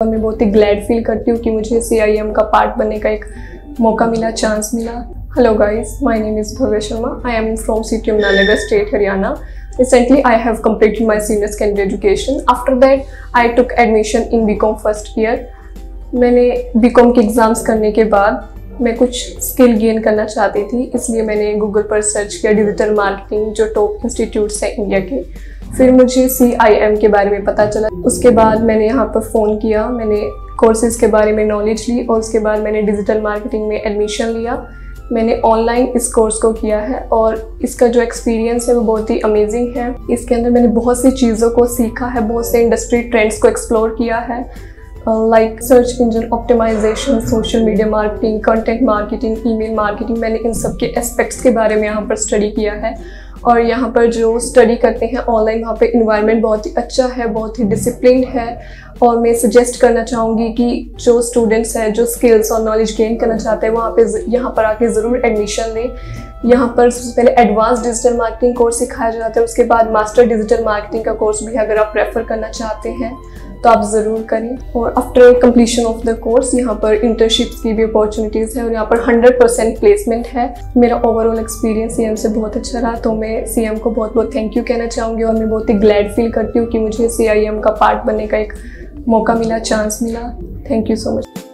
और मैं बहुत ही ग्लैड फील करती हूँ कि मुझे सीआईएम का पार्ट बनने का एक मौका मिला चांस मिला। Hello guys my name is Bhavya Sharma I am from C city Yamunanagar state Haryana recently, i have completed my senior secondary education. After that, i took admission in bcom first year मैंने BCom के exams करने के बाद मैं कुछ skill gain करना चाहती थी, इसलिए मैंने गूगल पर सर्च किया डिजिटल मार्केटिंग जो टॉप इंस्टीट्यूट्स हैं इंडिया के। फिर मुझे सी आई एम के बारे में पता चला। उसके बाद मैंने यहाँ पर फ़ोन किया, मैंने कोर्सेज़ के बारे में नॉलेज ली और उसके बाद मैंने डिजिटल मार्केटिंग में एडमिशन लिया। मैंने ऑनलाइन इस कोर्स को किया है और इसका जो एक्सपीरियंस है वो बहुत ही अमेजिंग है। इसके अंदर मैंने बहुत सी चीज़ों को सीखा है, बहुत से इंडस्ट्री ट्रेंड्स को एक्सप्लोर किया है। Like search engine optimisation social media marketing content marketing email marketing मैंने इन सब के एस्पेक्ट्स के बारे में यहाँ पर स्टडी किया है। और यहाँ पर जो स्टडी करते हैं ऑनलाइन वहाँ पे इन्वायरमेंट बहुत ही अच्छा है, बहुत ही डिसिप्लिन है। और मैं सजेस्ट करना चाहूँगी कि जो स्टूडेंट्स हैं, जो स्किल्स और नॉलेज गेन करना चाहते हैं, वहाँ पे यहाँ पर आके ज़रूर एडमिशन लें। यहाँ पर सबसे पहले एडवांस डिजिटल मार्केटिंग कोर्स सिखाया जाता है, उसके बाद मास्टर डिजिटल मार्केटिंग का कोर्स भी अगर आप प्रेफर करना चाहते हैं। तो आप ज़रूर करें। और after completion of the course यहाँ पर इंटर्नशिप्स की भी अपॉर्चुनिटीज़ है और यहाँ पर 100 परसेंट प्लेसमेंट है। मेरा ओवरऑल एक्सपीरियंस सीएम से बहुत अच्छा रहा तो मैं सीएम को बहुत बहुत थैंक यू कहना चाहूँगी और मैं बहुत ही ग्लैड फील करती हूँ कि मुझे सी का पार्ट बनने का एक मौका मिला चांस मिला। Thank you so much